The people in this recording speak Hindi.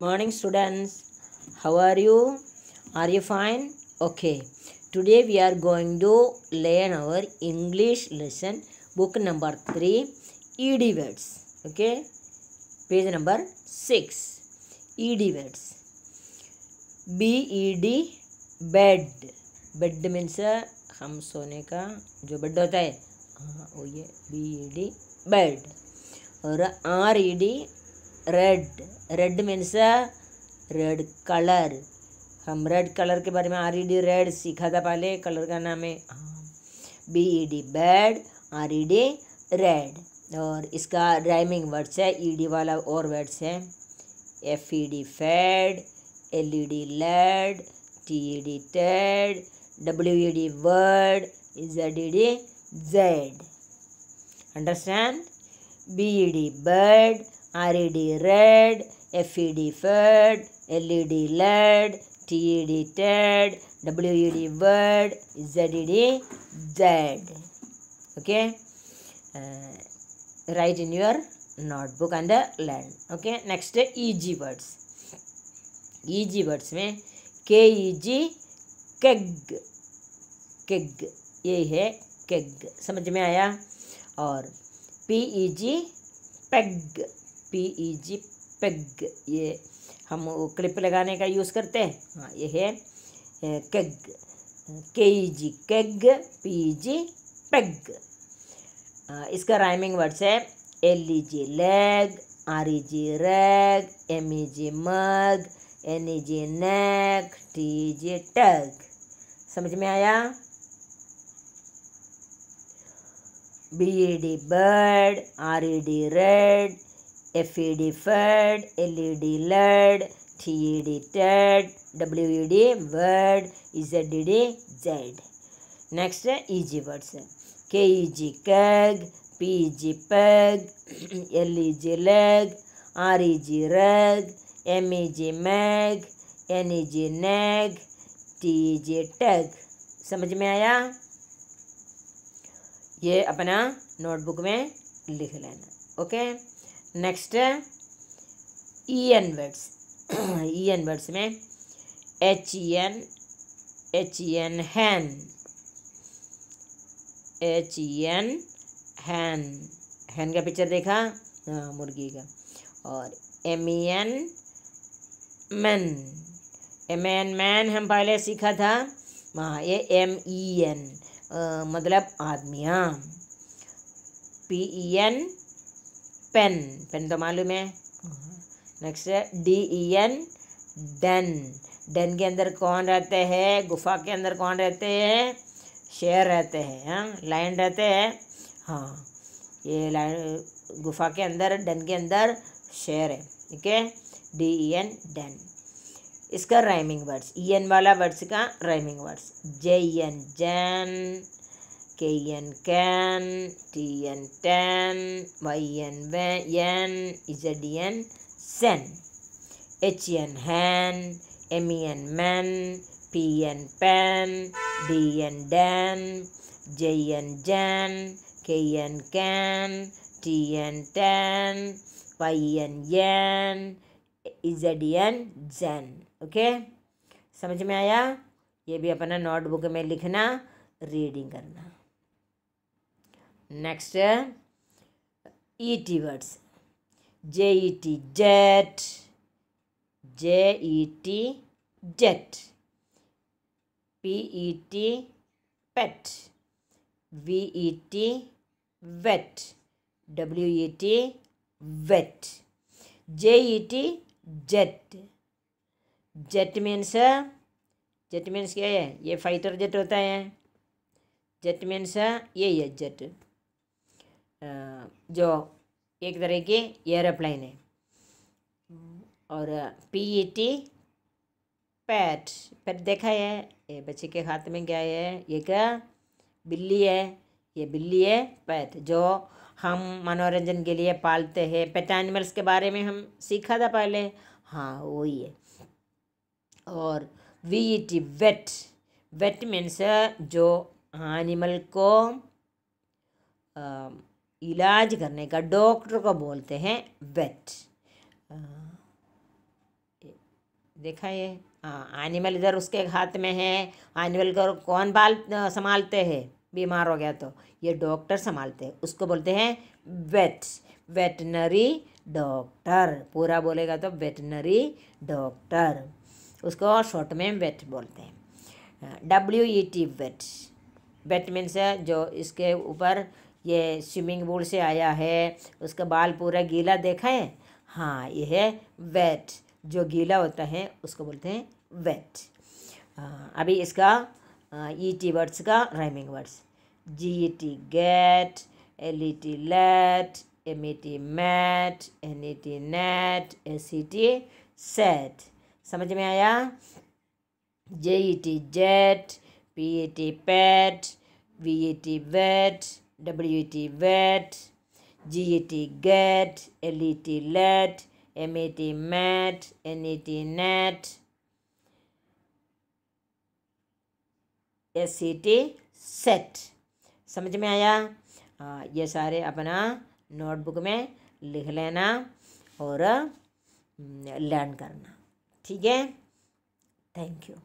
Morning, students. How are you? Are you fine? Okay. Today we are going to learn our English lesson, book number 3, ED words. Okay. Page number 6. ED words. B-E-D, bed. Bed means uh, हम सोने का जो बेड होता है हाँ वो ये बी ई डी बेड और R E D red red means red colour हम रेड कलर के बारे में आर ई डी रेड सीखा था पहले कलर का नाम है B E D bed R E D red और इसका राइमिंग वर्ड्स है ई डी वाला और वर्ड्स है. F E D fed L E D led T E D ted W E D word Z E D zed understand B E D bird R E D red F E D fed L E D led T E D ted W E D word Z E D zed okay? Uh, write in your notebook and uh, learn. Okay? Next easy words. Easy words में के ई जी केग केग ये है केग समझ में आया और P E G peg P E G peg, ये हम क्लिप लगाने का यूज़ करते हैं। हाँ ये है keg, K E G, keg, P E G peg. इसका राइमिंग वर्ड्स है, L E G leg, R E G rag, M E G mug, N E G neck T G tug. समझ में आया? B E D bird, R E D red F E D fed L E D led T E D ted W E D word zed E D zed next है ईजी वर्ड्स है K E G keg P G peg L E G leg R E G rug M E G mag N E G neg T E G tug समझ में आया? ये अपना नोटबुक में लिख लेना ओके नेक्स्ट है E N words E N words में H E N H E N hen H E N hen hen का पिक्चर देखा? हाँ मुर्गी का. और M E N man M N man हम पहले सीखा था. हाँ ये एम ई एन मतलब आदमी हाँ P E N pen pen तो मालूम है नेक्स्ट है D E N den den के अंदर कौन रहते हैं गुफा के अंदर कौन रहते हैं शेर रहते हैं हाँ लाइन रहते हैं हाँ ये लाइन गुफा के अंदर डन के अंदर शेर है ठीक है डी ई एन डन इसका राइमिंग वर्ड्स ई एन वाला वर्ड्स का rhyming words J E N Jen E N man P N pen D N Dan J E N Jen K E N Ken T N ten Y N N zed N Jen okay समझ में आया? ये भी अपना नोटबुक में लिखना रीडिंग करना। Next E T words J E T jet J E T jet P E T pet V E T vet W E T wet J E T jet jet means jet means क्या है? ये फाइटर जेट होता है। जेट मीन्स ये है जेट जो एक तरह की एरोप्लेन है। और P E T pat pat देखा है ये बच्चे के हाथ में क्या है क्या बिल्ली है ये बिल्ली है पैट जो हम मनोरंजन के लिए पालते हैं। पेट एनिमल्स के बारे में हम सीखा था पहले। हाँ वही है। और V E T vet vet means जो एनिमल को आ, इलाज करने का, डॉक्टर को बोलते हैं वेट। देखा ये? हाँ एनिमल इधर उसके हाथ में है। एनिमल को कौन बाल संभालते हैं? बीमार हो गया तो। ये डॉक्टर संभालते हैं। उसको बोलते हैं वेट। Veterinary doctor. पूरा बोलेगा तो वेटनरी डॉक्टर। उसको शॉर्ट में वेट बोलते हैं। W E T wet. Wet means जो इसके ऊपर ये स्विमिंग पूल से आया है, उसका बाल पूरा गीला देखा है? हाँ ये है वेट जो गीला होता है, उसको बोलते हैं वेट अभी इसका ई टी वर्ड्स का rhyming words G E T get L E T let M E T mat N E T net S E T set समझ में आया? J E T jet P E T pat V E T vet W E T mat N E T net S C T set समझ में आया? हाँ ये सारे अपना नोटबुक में लिख लेना और लर्न करना। ठीक है? Thank you